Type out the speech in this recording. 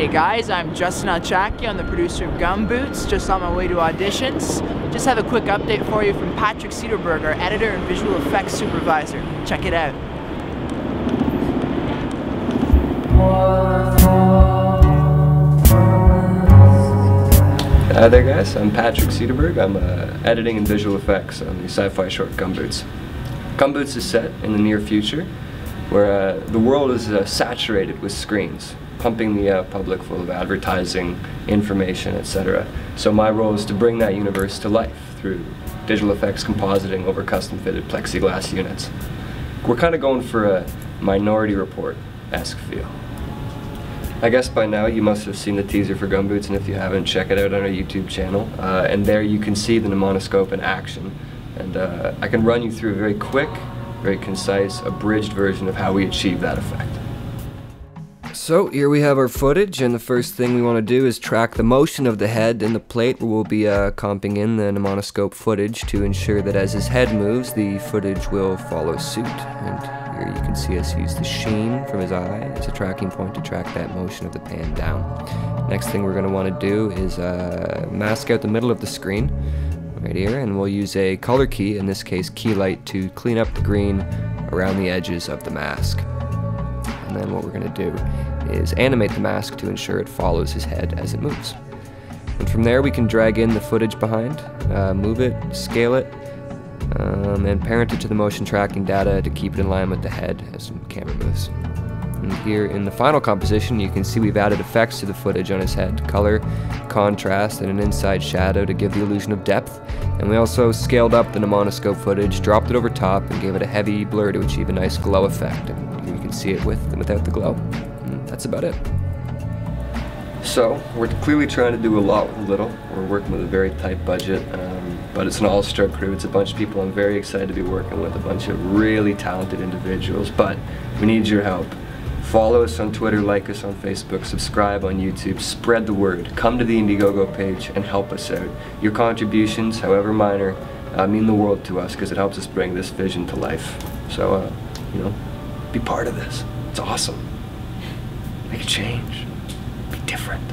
Hey guys, I'm Justin Alchaki. I'm the producer of Gumboots, just on my way to auditions. Just have a quick update for you from Patrick Cederberg, our editor and visual effects supervisor. Check it out. Hi there guys, I'm Patrick Cederberg. I'm uh, editing and visual effects on the sci-fi short Gumboots. Gumboots is set in the near future where uh, the world is uh, saturated with screens, pumping the uh, public full of advertising, information, etc. So my role is to bring that universe to life through digital effects compositing over custom fitted plexiglass units. We're kind of going for a Minority Report-esque feel. I guess by now you must have seen the teaser for Gumboots, and if you haven't, check it out on our YouTube channel. Uh, and there you can see the mnemonoscope in action. And uh, I can run you through a very quick, very concise, abridged version of how we achieve that effect. So here we have our footage, and the first thing we want to do is track the motion of the head in the plate we'll be uh, comping in the mnemonoscope footage to ensure that as his head moves, the footage will follow suit. And here you can see us use the sheen from his eye as a tracking point to track that motion of the pan down. Next thing we're going to want to do is uh, mask out the middle of the screen right here and we'll use a color key, in this case key light, to clean up the green around the edges of the mask. And then what we're going to do is animate the mask to ensure it follows his head as it moves. And from there we can drag in the footage behind, uh, move it, scale it, um, and parent it to the motion tracking data to keep it in line with the head as the camera moves. And here in the final composition, you can see we've added effects to the footage on his head, color, contrast, and an inside shadow to give the illusion of depth. And we also scaled up the mnemonoscope footage, dropped it over top, and gave it a heavy blur to achieve a nice glow effect. And you can see it with and without the glow. That's about it. So, we're clearly trying to do a lot with little. We're working with a very tight budget. Um, but it's an all-star crew. It's a bunch of people I'm very excited to be working with, a bunch of really talented individuals, but we need your help. Follow us on Twitter, like us on Facebook, subscribe on YouTube, spread the word. Come to the Indiegogo page and help us out. Your contributions, however minor, uh, mean the world to us because it helps us bring this vision to life. So, uh, you know, be part of this. It's awesome. Make a change. Be different.